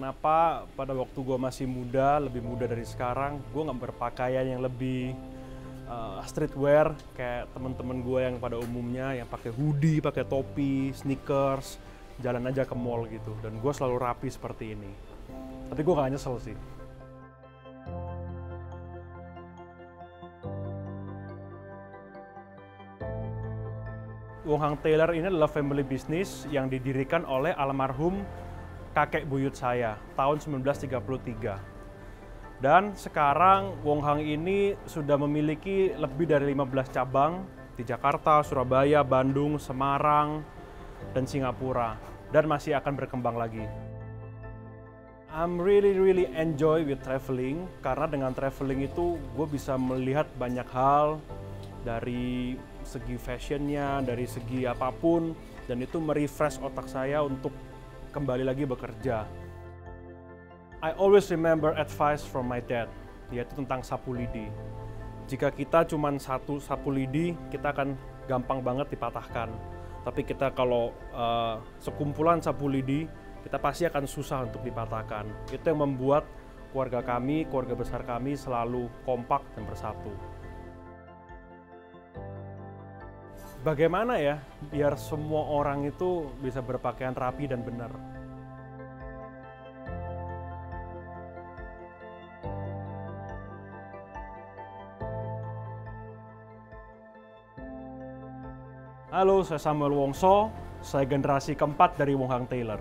kenapa pada waktu gue masih muda, lebih muda dari sekarang, gue nggak berpakaian yang lebih uh, streetwear kayak teman-teman gue yang pada umumnya yang pakai hoodie, pakai topi, sneakers, jalan aja ke mall gitu. Dan gue selalu rapi seperti ini. Tapi gue gak nyesel sih. Wong Hang Taylor ini adalah family business yang didirikan oleh almarhum kakek buyut saya tahun 1933. Dan sekarang Wong Hang ini sudah memiliki lebih dari 15 cabang di Jakarta, Surabaya, Bandung, Semarang, dan Singapura. Dan masih akan berkembang lagi. I'm really really enjoy with traveling karena dengan traveling itu gue bisa melihat banyak hal dari segi fashionnya, dari segi apa pun, dan itu merefresh otak saya untuk kembali lagi bekerja. I always remember advice from my dad, yaitu tentang sapu lidi. Jika kita cuma satu sapu lidi, kita akan gampang banget dipatahkan. Tapi kita kalau uh, sekumpulan sapu lidi, kita pasti akan susah untuk dipatahkan. Itu yang membuat keluarga kami, keluarga besar kami selalu kompak dan bersatu. Bagaimana ya biar semua orang itu bisa berpakaian rapi dan benar. Halo, saya Samuel Wongso, saya generasi keempat dari Wong Hang Taylor.